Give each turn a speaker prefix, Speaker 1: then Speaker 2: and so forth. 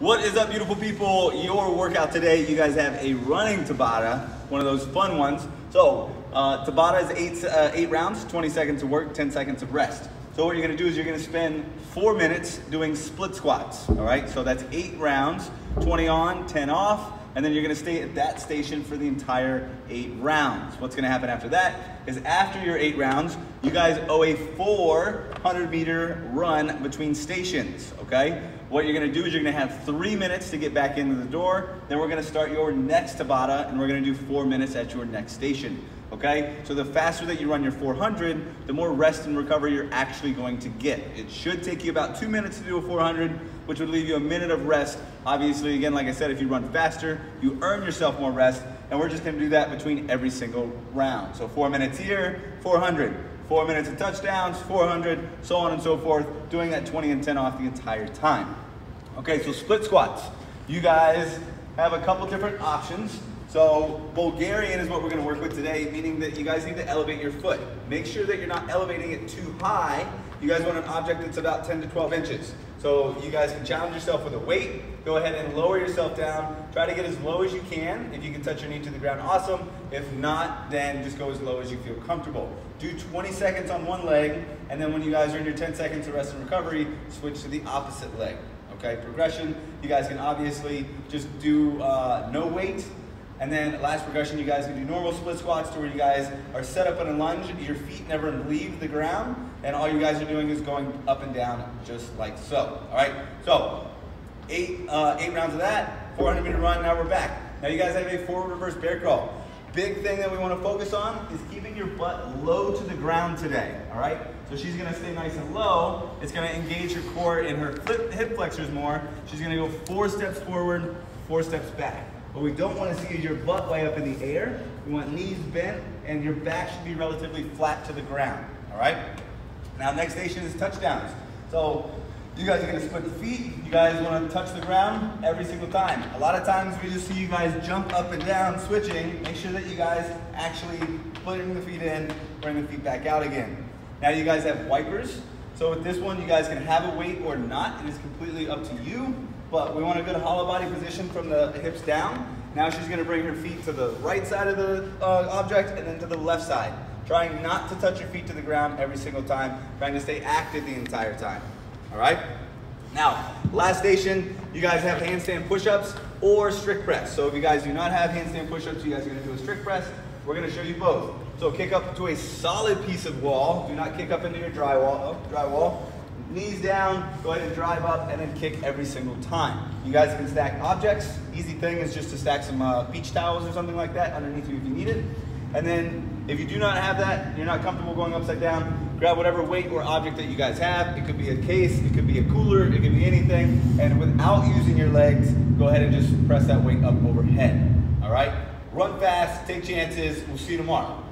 Speaker 1: What is up, beautiful people? Your workout today, you guys have a running Tabata, one of those fun ones. So, uh, Tabata is eight, uh, eight rounds, 20 seconds of work, 10 seconds of rest. So what you're gonna do is you're gonna spend four minutes doing split squats, all right? So that's eight rounds, 20 on, 10 off, and then you're gonna stay at that station for the entire eight rounds. What's gonna happen after that is after your eight rounds, you guys owe a 400 meter run between stations, okay? What you're gonna do is you're gonna have three minutes to get back into the door, then we're gonna start your next Tabata, and we're gonna do four minutes at your next station okay? So the faster that you run your 400, the more rest and recovery you're actually going to get. It should take you about two minutes to do a 400, which would leave you a minute of rest. Obviously, again, like I said, if you run faster, you earn yourself more rest, and we're just gonna do that between every single round. So four minutes here, 400. Four minutes of touchdowns, 400, so on and so forth, doing that 20 and 10 off the entire time. Okay, so split squats. You guys have a couple different options. So Bulgarian is what we're gonna work with today, meaning that you guys need to elevate your foot. Make sure that you're not elevating it too high. You guys want an object that's about 10 to 12 inches. So you guys can challenge yourself with a weight. Go ahead and lower yourself down. Try to get as low as you can. If you can touch your knee to the ground, awesome. If not, then just go as low as you feel comfortable. Do 20 seconds on one leg, and then when you guys are in your 10 seconds of rest and recovery, switch to the opposite leg. Okay, progression. You guys can obviously just do uh, no weight and then last progression, you guys can do normal split squats to where you guys are set up in a lunge, your feet never leave the ground, and all you guys are doing is going up and down just like so. All right, so eight, uh, eight rounds of that, 400 meter run, now we're back. Now you guys have a forward reverse bear crawl. Big thing that we want to focus on is keeping your butt low to the ground today, all right? So she's gonna stay nice and low. It's gonna engage her core and her hip flexors more. She's gonna go four steps forward, four steps back. What we don't want to see is your butt way up in the air. We want knees bent and your back should be relatively flat to the ground, all right? Now next station is touchdowns. So you guys are gonna split the feet. You guys wanna touch the ground every single time. A lot of times we just see you guys jump up and down, switching. Make sure that you guys actually putting the feet in, bring the feet back out again. Now you guys have wipers. So with this one, you guys can have a weight or not. It is completely up to you but we want a good hollow body position from the hips down. Now she's gonna bring her feet to the right side of the uh, object and then to the left side. Trying not to touch your feet to the ground every single time, trying to stay active the entire time, all right? Now, last station, you guys have handstand push-ups or strict press. So if you guys do not have handstand push-ups, you guys are gonna do a strict press. We're gonna show you both. So kick up to a solid piece of wall. Do not kick up into your drywall. Oh, drywall knees down, go ahead and drive up, and then kick every single time. You guys can stack objects. Easy thing is just to stack some uh, beach towels or something like that underneath you if you need it. And then if you do not have that, you're not comfortable going upside down, grab whatever weight or object that you guys have. It could be a case, it could be a cooler, it could be anything. And without using your legs, go ahead and just press that weight up overhead. All right? Run fast, take chances. We'll see you tomorrow.